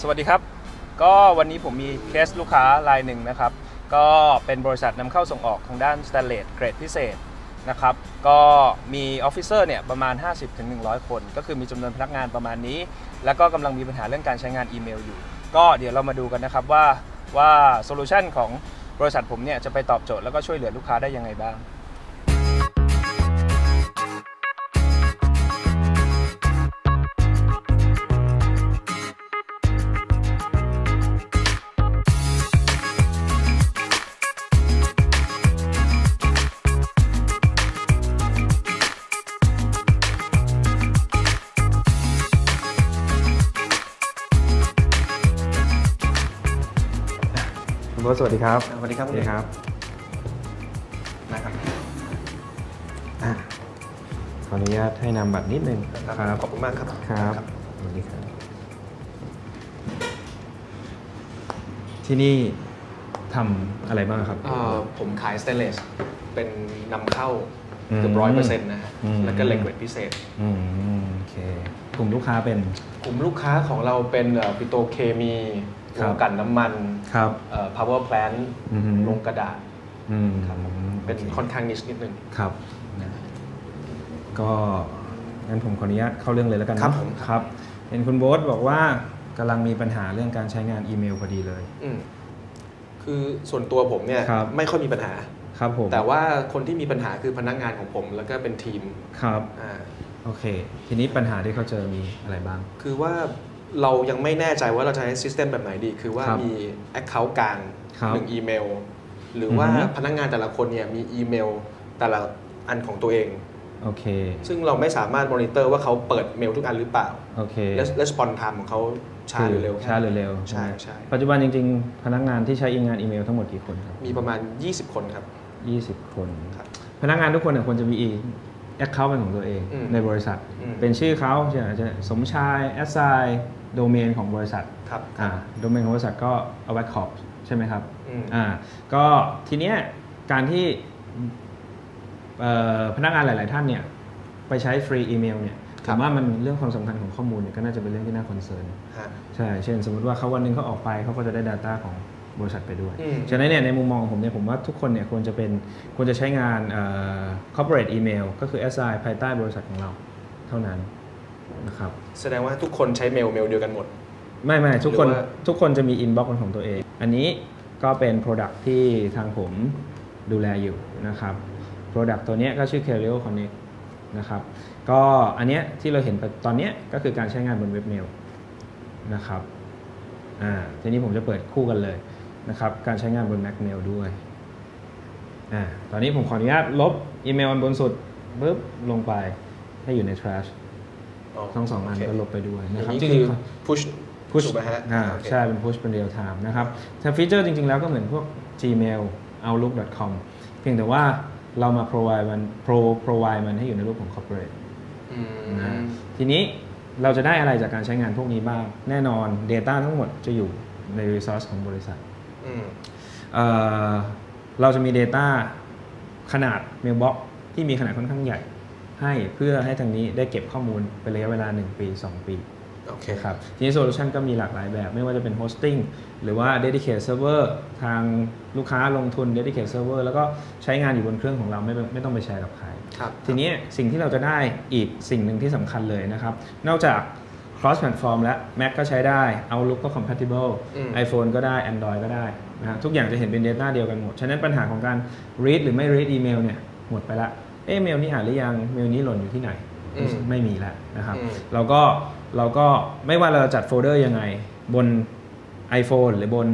สวัสดีครับ ก็วันนี้ผมมีเคสลูกค้ารายหนึ่งนะครับ ก็เป็นบริษัทนำเข้าส่งออกทางด้านสแตนเลสเกรดพิเศษนะครับ ก็มี officer เนี่ยประมาณ 50-100 คน ก็คือมีจำนวนพนักงานประมาณนี้ แล้วก็กำลังมีปัญหาเรื่องการใช้งานอีเมลอยู่ ก็เดี๋ยวเรามาดูกันนะครับว่าว่า solution ของบริษัทผมเนี่ยจะไปตอบโจทย์แล้วก็ช่วยเหลือลูกค้าได้ยังไงบ้าง คุณโบทสวัสดีครับ สวัสดีครับสวัสดีครับนะครับอะขออนุญาตให้นำบัตรนิดนึงครับขอบคุณมากครับครับสวัสดีครับ ที่นี่ทำอะไรบ้างครับเอ่อผมขายสเตนเลสเป็นนำเข้าอืมเกือบร้อยเปอร์เซ็นต์นะฮะอืมแล้วก็เหล็กเกรดพิเศษอืมโอเคกลุ่มลูกค้าเป็น กลุ่มลูกค้าของเราเป็นเอ่อปิโตรเคมีครั โรบงกลันน้ำมันครับเอ่อ power plant อือฮึโรงกระดาษอืมครับผมเป็นโอคค่อนข้างนิชนิดนึงครับ ก็งั้นผมขออนุญาตเข้าเรื่องเลยแล้วกันครับเนาะผมครับ เห็นคุณโบ๊ทบอกว่ากำลังมีปัญหาเรื่องการใช้งานอีเมลพอดีเลยอืมคือส่วนตัวผมเนี่ยครับไม่ค่อยมีปัญหาครับผมแต่ว่าคนที่มีปัญหาคือพนักงานของผมแล้วก็เป็นทีมครับอ่าโอเค ทีนี้ปัญหาที่เขาเจอมีอะไรบ้าง คือว่า เรายังไม่แน่ใจว่าเราจะใช้ system แบบไหนดี คือว่าครับมี Account กลางครับหนึ่งอีเมล หรือว่าอือฮึพนักงานแต่ละคนเนี่ยมีอีเมลแต่ละอันของตัวเองโอเคซึ่งเราไม่สามารถมอนิเตอร์ว่าเขาเปิดเมลทุกอันหรือเปล่าโอเคและและ response time ของเขาช้าหรือเร็วช้าหรือเร็วใช่ไหมใช่ปัจจุบันจริงๆ พนักงานที่ใช้อีงานอีเมลทั้งหมดกี่คนครับมีประมาณ 20 คนครับ 20 คนครับพนักงานทุกคนเนี่ยควรจะมี account เป็นของตัวเองอืมในบริษัทอืมเป็นชื่อเขาใช่ไหมจะสมชาย at sign domain ของบริษัทครับอ่าโดเมนของบริษัทก็เอาไว้ขอบใช่ไหมครับอืมอ่าก็ทีเนี้ยการที่เอ่อพนักงานหลาย ๆ ท่านเนี่ยไปใช้ free email เนี่ยครับผมว่ามันเรื่องความสำคัญของข้อมูลเนี่ยก็น่าจะเป็นเรื่องที่น่า concern ฮะใช่เช่นสมมติว่าเขาวันหนึ่งเขาออกไปเขาก็จะได้ Data ของบริษัทไปด้วยอืมฉะนั้นเนี่ยในมุมมองของผมเนี่ยผมว่าทุกคนเนี่ยควรจะเป็นควรจะใช้งานเอ่อ corporate email ก็คือ SI ภายใต้บริษัทของเราเท่านั้น นะครับแสดงว่าทุกคนใช้เมลเมลเดียวกันหมด ไม่ไม่ทุกคนหรือว่าทุกคนจะมี inbox เป็นของตัวเอง อันนี้ก็เป็น product ที่ทางผมดูแลอยู่นะครับ product ตัวเนี้ยก็ชื่อ Carrier Connect นะครับก็อันเนี้ยที่เราเห็นตอนเนี้ยก็คือการใช้งานบนเว็บเมลนะครับอ่าทีนี้ผมจะเปิดคู่กันเลยนะครับการใช้งานบน Mac Mail ด้วยอ่าตอนนี้ผมขออนุญาตลบอีเมลอันบนสุดปุ๊บลงไปให้อยู่ใน trash ทั้งสองอันโเคก็ลบไปด้วยอนะย่างครับนี้จคืริองๆ push push ถูกไหมฮะอ่าโอเคใช่เป็น push เป็น real time นะครับแต่ฟีเจอร์จริง ๆ แล้วก็เหมือนพวก Gmail outlook.com เพียงแต่ว่าเรามา provide มัน pro provide มันให้อยู่ในรูปของ corporate อืมนะทีนี้เราจะได้อะไรจากการใช้งานพวกนี้บ้าง แน่นอน Data ทั้งหมดจะอยู่ใน resource ของบริษัทอืมเอ่อเราจะมี Data ขนาด mailbox ที่มีขนาดค่อนข้างใหญ่ ให้เพื่อให้ทางนี้ได้เก็บข้อมูลเป็นระยะเวลา 1 ปี 2 ปีโอเคครับทีนี้ solution ก็มีหลากหลายแบบ ไม่ว่าจะเป็น hosting หรือว่า dedicate server ทางลูกค้าลงทุน dedicate server แล้วก็ใช้งานอยู่บนเครื่องของเราไม่ไม่ต้องไปแชร์กับใครครับทีนี้สิ่งที่เราจะได้อีกสิ่งหนึ่งที่สำคัญเลยนะครับ นอกจาก cross platform และ Mac ก็ใช้ได้ Outlook ก็ compatible อืม iPhone ก็ได้ Android ก็ได้นะฮะทุกอย่างจะเห็นเป็น Data เดียวกันหมด ฉะนั้นปัญหาของการ read หรือไม่ read อีเมลเนี่ยหมดไปละ เอ๊ะเมลนี้อ่านหรือยังเมลนี้หล่นอยู่ที่ไหนอืมไม่มีแล้วนะครับอืมเราก็เราก็ไม่ว่าเราจะจัดโฟลเดอร์ยังไง บน iPhone หรือบน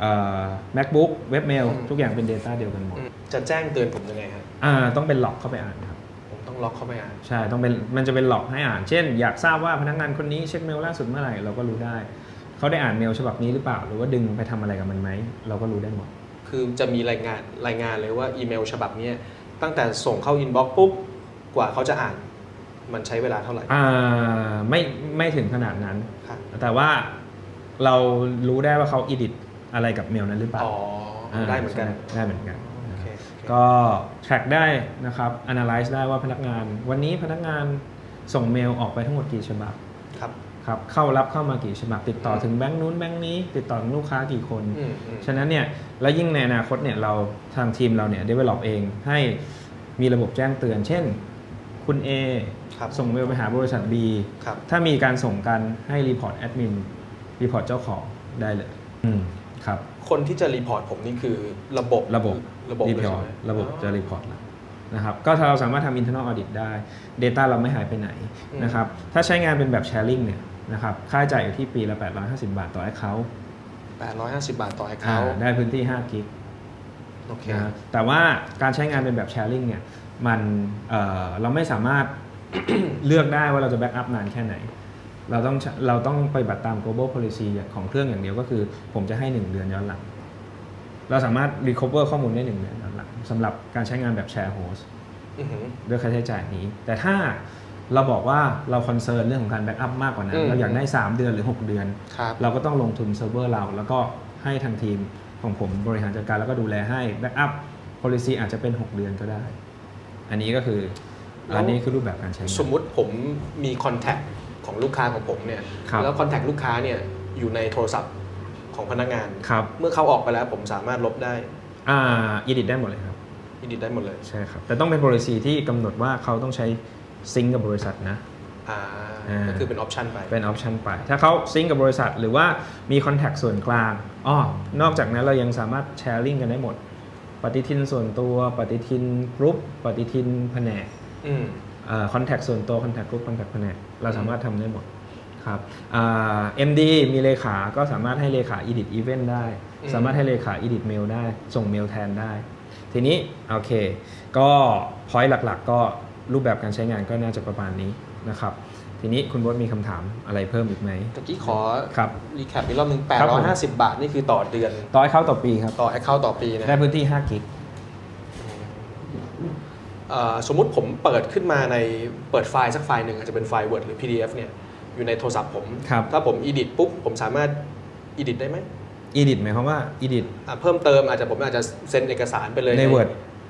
เอ่อ MacBook web mail ทุกอย่างเป็น Data เดียวกันหมดอืมจะแจ้งเตือนผมยังไงครับอ่าต้องเป็น log เข้าไปอ่านครับ ผมต้อง log เข้าไปอ่าน ใช่ ต้องเป็นมันจะเป็น log ให้อ่าน เช่น อยากทราบว่าพนักงานคนนี้เช็คเมลล่าสุดเมื่อไหร่ เราก็รู้ได้ เขาได้อ่านเมลฉบับนี้หรือเปล่า หรือว่าดึงไปทำอะไรกับมันไหม เราก็รู้ได้หมด คือจะมีรายงานรายงานเลยว่าอีเมล ฉบับเนี้ย ตั้งแต่ส่งเข้า inbox ปุ๊บกว่าเขาจะอ่าน มันใช้เวลาเท่าไหร่ อ่าไม่ไม่ถึงขนาดนั้น ครับ แต่ว่าเรารู้ได้ว่าเขาอิดิตอะไรกับเมลนั้นหรือเปล่าอ๋อ ได้เหมือนกัน ใช่ได้เหมือนกัน โอเคก็ track ได้นะครับ analyze ได้ว่าพนักงาน วันนี้พนักงานส่งเมลออกไปทั้งหมดกี่ฉบับ ครับ ครับเข้ารับเข้ามากี่ฉบับติดต่อถึงแบงค์นู้นแบงค์นี้ ติดต่อถึงลูกค้ากี่คนอืมอืมฉะนั้นเนี่ยแล้วยิ่งในอนาคตเนี่ยเราทางทีมเราเนี่ย develop เองให้มีระบบแจ้งเตือน เช่น คุณ A ครับส่งเมลไปหาบริษัท B ครับถ้ามีการส่งกันให้ report admin report เจ้าของได้เลยอืมครับ คนที่จะ report ผมนี่คือระบบระบบระบบ report เลยพใช่ไหมอ๋อระบบจะ report แล้ว นะครับก็ถ้าเราสามารถทำ internal audit ได้ Data เราไม่หายไปไหนอืมนะครับถ้าใช้งานเป็นแบบ sharing เนี่ยนะครับค่าใช้จ่ายอยู่ที่ปีละ 850 บาทต่อ account 850 บาทต่อ account อ่าเคาท์ได้พื้นที่ 5 gig โอเคนะแต่ว่าการใช้งานเป็นแบบ sharing เนี่ยมันเอ่อเราไม่สามารถ เลือกได้ว่าเราจะ backup นานแค่ไหน เราต้องเราต้องปฏิบัติตาม global policy ของเครื่องอย่างเดียวก็คือ ผมจะให้ 1 เดือนย้อนหลัง เราสามารถ recover ข้อมูลได้1เดือนย้อนหลังสำหรับการใช้งานแบบ share host อือหือด้วยค่าใช้จ่ายนี้ แต่ถ้าเราบอกว่าเรา concern เรื่องของการ backup มากกว่านั้นอืมเราอยากได้ 3 เดือนหรือ 6 เดือนครับเราก็ต้องลงทุนเซิร์ฟเวอร์เรา แล้วก็ให้ทางทีมของผมบริหารจัดการแล้วก็ดูแลให้แบ็กอัพ policy อาจจะเป็น 6 เดือนก็ได้ อันนี้ก็คือแล้วอันนี้คือรูปแบบการใช้งานสมมุติผมมีคอนแทคของลูกค้าของผมเนี่ยครับแล้วคอนแทคลูกค้าเนี่ยอยู่ในโทรศัพท์ ของพนักงาน ครับเมื่อเขาออกไปแล้วผมสามารถลบได้อ่า edit ได้หมดเลยครับอิดิทได้หมดเลยใช่ครับ แต่ต้องเป็น policy ที่กำหนดว่าเขาต้องใช้sync กับบริษัทนะ อ่าอ่า ก็คือเป็น option ไป เป็น option ไป ถ้าเขา sync กับบริษัทหรือว่ามี contact ส่วนกลางอ้อนอกจากนั้นเรายังสามารถแชร์ลิงก์กันได้หมด ปฏิทินส่วนตัว ปฏิทินกรุ๊ป ปฏิทินแผนกอืม contact ส่วนตัว contact group contact แผนก เราสามารถทำได้หมด ครับ MD มีเลขา ก็สามารถให้เลขา edit event ได้อืมสามารถให้เลขา edit mail ได้ ส่งเมลแทนได้ ทีนี้โอเค ก็ point หลักๆ ก็รูปแบบการใช้งานก็น่าจะประมาณนี้นะครับ ทีนี้คุณบดมีคำถามอะไรเพิ่มอีกไหมตะกี้ขอครับ recap อีกรอบหนึ่งครับผม850 บาท นี่คือต่อเดือน ต่อให้เข้าต่อปีครับ ต่อ account ต่อปีนะได้พื้นที่ 5 gig เอ่อสมมุติผมเปิดขึ้นมาในเปิดไฟล์สักไฟล์หนึ่งอาจจะเป็นไฟล์ Word หรือ PDF เนี่ย อยู่ในโทรศัพท์ผมครับถ้าผม edit ปุ๊บผมสามารถ edit ได้ไหม edit หมายความว่า edit อะเพิ่มเติมอาจจะผมอาจจะเซ็นเอกสารไปเลยใน Word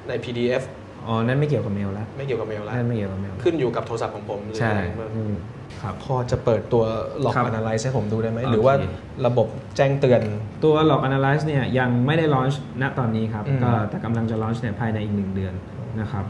ใน PDF อ๋อ นั่นไม่เกี่ยวกับเมลแล้ว ไม่เกี่ยวกับเมลแล้วนั่นไม่เกี่ยวกับเมล ขึ้นอยู่กับโทรศัพท์ของผมหรือใช่อะไรอืมครับพอจะเปิดตัว Log ครับ Analyze ให้ผมดูได้ไหมโอเคหรือว่าระบบแจ้งเตือน ตัว Log Analyze เนี่ยยังไม่ได้ launch ณตอนนี้ครับอืมก็แต่กำลังจะ launch เนี่ยภายในอีกหนึ่งเดือนนะครับ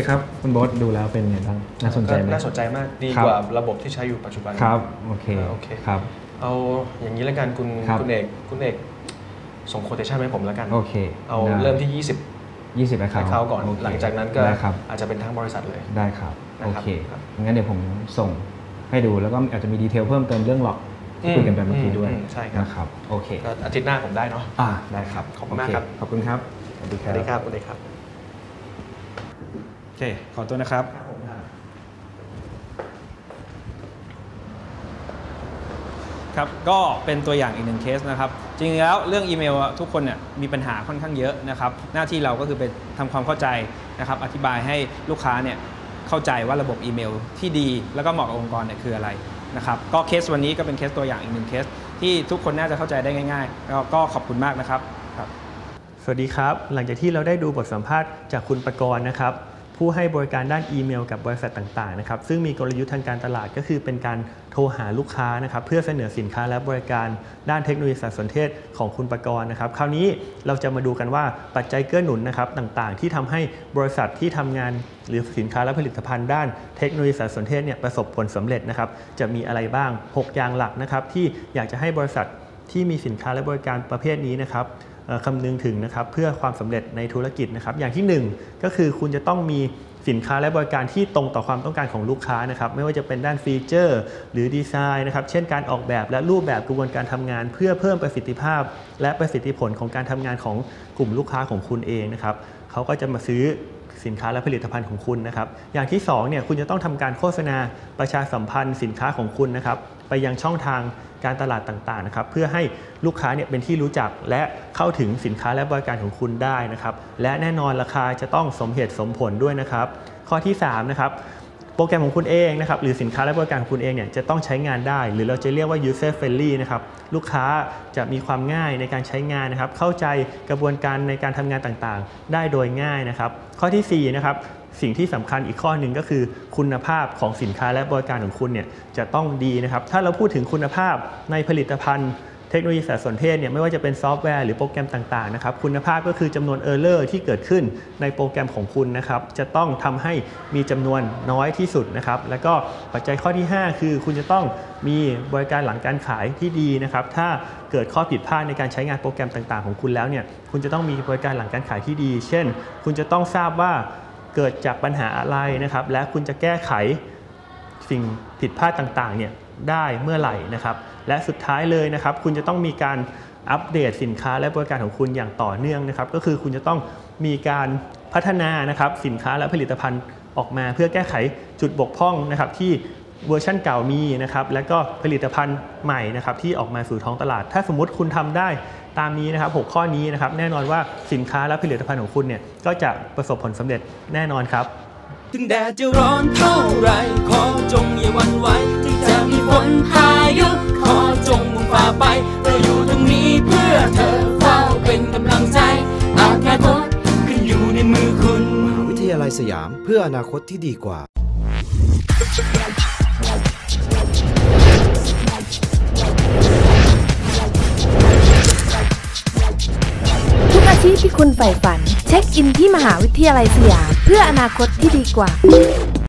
คโอเคครับคุณโบทดูแล้วเป็นไงบ้างน่าสนใจไหมก็น่าสนใจมากดีครับกว่าระบบที่ใช้อยู่ปัจจุบันครับโอเคอ่าโอเคครับเอาอย่างนี้แล้วกันคุณครับคุณเอกคุณเอกส่งโคเ t ชันให้ผมแล้วกันโอเคเอาได้เริ่มที่ 20 20 account เขาก่อนโคหลังจากนั้นก็ได้ครับอาจจะเป็นทั้งบริษัทเลยได้ครับนะโอครับเคครับงั้นเดี๋ยวผมส่งให้ดูแล้วก็อาจจะมีดีเทลเพิ่มเติมเรื่อง Log ที่คุยกันไปเมื่อกี้ด้วยอืมใช่ครับนะครับโอเคก็อาทิตย์หน้าผมได้เนาะอ่าได้ครับขอบคุณมากโเครับขอบคุณครับสวัสดีสครัวับสดีครับสวัสดีครับโอ เค ขอตัวนะครับครับก็เป็นตัวอย่างอีกหนึ่งเคสนะครับจริงแล้วเรื่องอีเมลทุกคนเนี่ยมีปัญหาค่อนข้างเยอะนะครับหน้าที่เราก็คือไปทำความเข้าใจนะครับอธิบายให้ลูกค้าเนี่ยเข้าใจว่าระบบอีเมลที่ดี แล้วก็เหมาะกับองค์กรเนี่ยคืออะไรนะครับก็เคสวันนี้ก็เป็นเคสตัวอย่างอีกหนึ่งเคส ที่ทุกคนน่าจะเข้าใจได้ง่ายๆแล้วก็ขอบคุณมากนะครับครับ สวัสดีครับ หลังจากที่เราได้ดูบทสัมภาษณ์จากคุณประกรณ์นะครับ ผู้ให้บริการด้านอีเมลกับบริษัทต่างๆนะครับซึ่งมีกลยุทธ์ทางการตลาดก็คือเป็นการโทรหาลูกค้านะครับเพื่อเสนอสินค้าและบริการด้านเทคโนโลยีสารสนเทศของคุณประกรณ์นะครับ คราวนี้เราจะมาดูกันว่าปัจจัยเกื้อหนุนนะครับต่างๆ ที่ทำให้บริษัทที่ทำงานหรือสินค้าและผลิตภัณฑ์ด้านเทคโนโลยีสารสนเทศเนี่ยประสบผลสำเร็จนะครับจะมีอะไรบ้าง 6 อย่างหลักนะครับที่อยากจะให้บริษัทที่มีสินค้าและบริการประเภทนี้นะครับ คำนึงถึงนะครับเพื่อความสำเร็จในธุรกิจนะครับอย่างที่หนึ่งก็คือคุณจะต้องมีสินค้าและบริการที่ตรงต่อความต้องการของลูกค้านะครับไม่ว่าจะเป็นด้านฟีเจอร์ หรือดีไซน์นะครับเช่นการออกแบบและรูปแบบกระบวนการทำงาน เพื่อเพิ่มประสิทธิภาพ และประสิทธิผลของการทำงานของกลุ่มลูกค้าของคุณเองนะครับเขาก็จะมาซื้อสินค้าและผลิตภัณฑ์ของคุณนะครับ อย่างที่2เนี่ยคุณจะต้องทำการโฆษณาประชาสัมพันธ์สินค้าของคุณนะครับ ไปยังช่องทางการตลาดต่างๆนะครับเพื่อให้ลูกค้าเนี่ยเป็นที่รู้จักและเข้าถึงสินค้าและบริการของคุณได้นะครับและแน่นอนราคาจะต้องสมเหตุสมผลด้วยนะครับ ข้อที่3นะครับโปรแกรมของคุณเองนะครับหรือสินค้าและบริการของคุณเองเนี่ยจะต้องใช้งานได้ หรือเราจะเรียกว่า user friendly นะครับลูกค้าจะมีความง่ายในการใช้งานนะครับเข้าใจกระบวนการในการทำงานต่างๆ ได้โดยง่ายนะครับ ข้อที่4นะครับ สิ่งที่สำคัญอีกข้อหนึ่งก็คือคุณภาพของสินค้าและบริการของคุณเนี่ยจะต้องดีนะครับ ถ้าเราพูดถึงคุณภาพในผลิตภัณฑ์เทคโนโลยีสารสนเทศเนี่ยไม่ว่าจะเป็นซอฟต์แวร์หรือโปรแกรมต่างๆนะครับคุณภาพก็คือจำนวน error ที่เกิดขึ้นในโปรแกรมของคุณนะครับจะต้องทำให้มีจำนวนน้อยที่สุดนะครับแล้วก็ปัจจัยข้อที่ 5 คือคุณจะต้องมีบริการหลังการขายที่ดีนะครับถ้าเกิดข้อผิดพลาดในการใช้งานโปรแกรมต่างๆ ของคุณแล้วเนี่ยคุณจะต้องมีบริการหลังการขายที่ดี เช่น คุณจะต้องทราบว่า เกิดจากปัญหาอะไรนะครับ และคุณจะแก้ไขสิ่งผิดพลาดต่างๆเนี่ยได้เมื่อไหร่นะครับ และสุดท้ายเลยนะครับ คุณจะต้องมีการอัปเดตสินค้าและบริการของคุณอย่างต่อเนื่องนะครับ ก็คือคุณจะต้องมีการพัฒนานะครับสินค้าและผลิตภัณฑ์ออกมา เพื่อแก้ไขจุดบกพร่องนะครับที่เวอร์ชันเก่ามีนะครับ แล้วก็ผลิตภัณฑ์ใหม่นะครับที่ออกมาสู่ท้องตลาด ถ้าสมมติคุณทำได้ ตามนี้นะครับ 6 ข้อนี้นะครับ แน่นอนว่าสินค้าและผลิตภัณฑ์ของคุณเนี่ย ก็จะประสบผลสำเร็จแน่นอนครับ ถึงแดดจะร้อนเท่าไรขอจงอย่าหวันไหวถึงจะมีฝนพายุขอจงมุ่งฝ่าไปเราอยู่ตรงนี้เพื่อเธอเฝ้าเป็นกำลังใจอนาคตขึ้นอยู่ในมือคุณมหาวิทยาลัยสยามเพื่ออนาคตที่ดีกว่าทุก อาชีพที่คุณใฝ่ฝัน เช็คอินที่มหาวิทยาลัยสยามเพื่ออนาคตที่ดีกว่า